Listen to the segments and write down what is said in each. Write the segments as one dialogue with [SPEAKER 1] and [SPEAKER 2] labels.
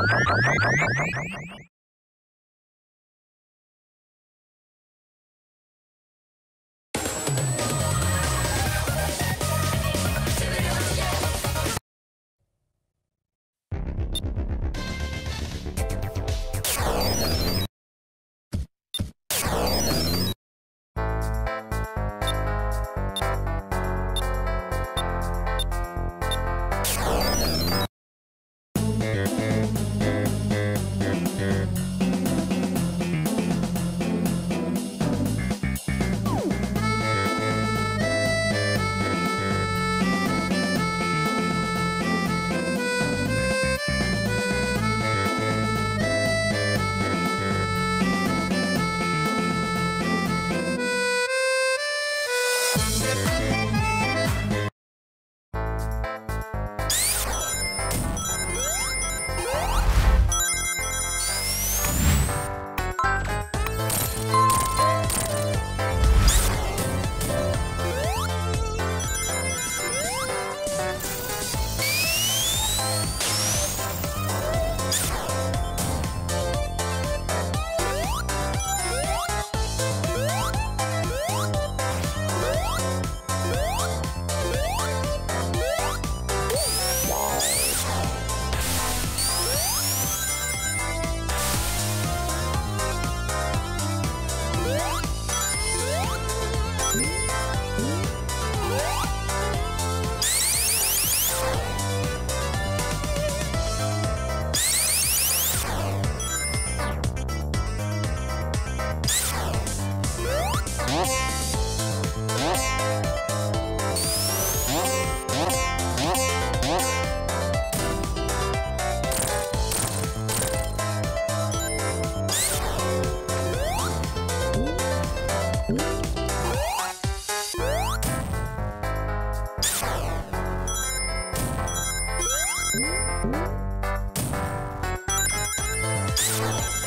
[SPEAKER 1] そうそうそうそうそう。Thank you.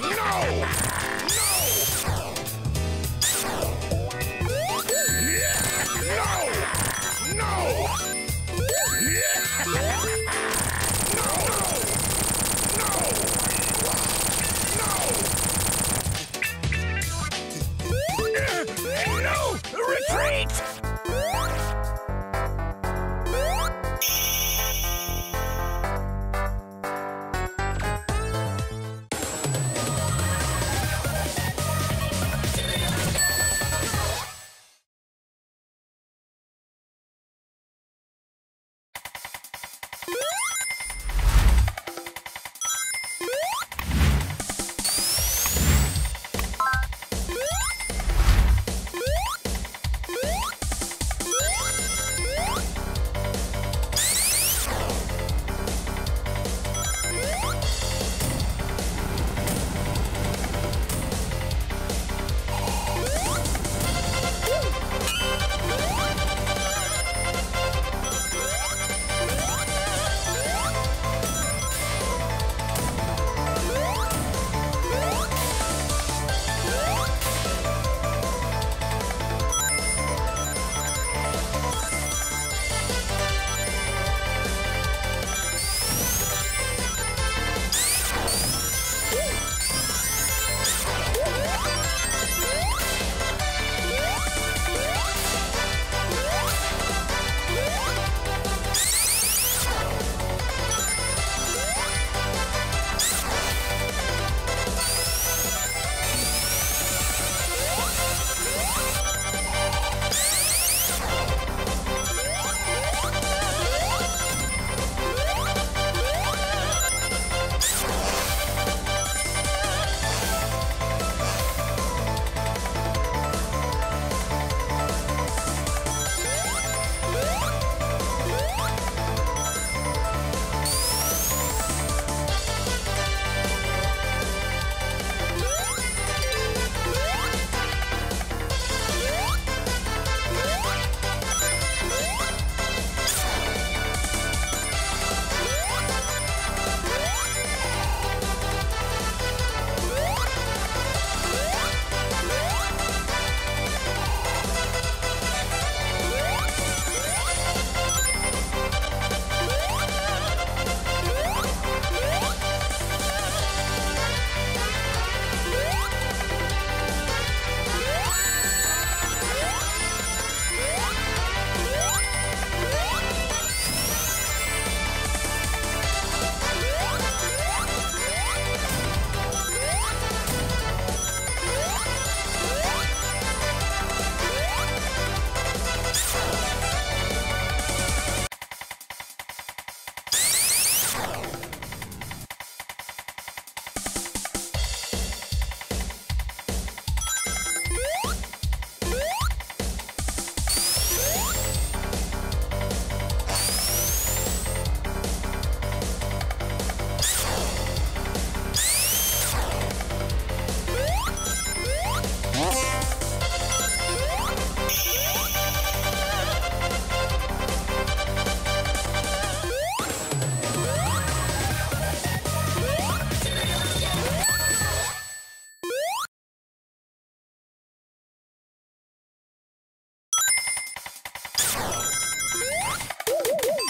[SPEAKER 1] no!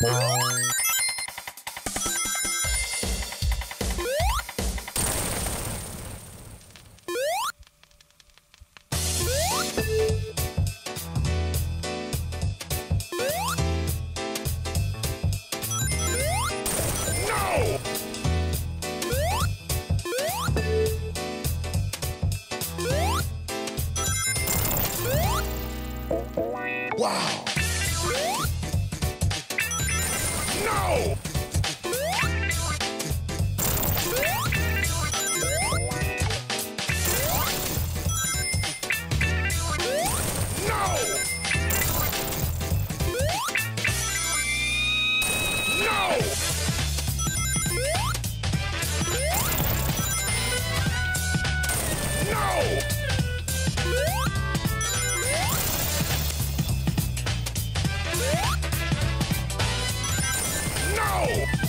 [SPEAKER 1] Música Ow!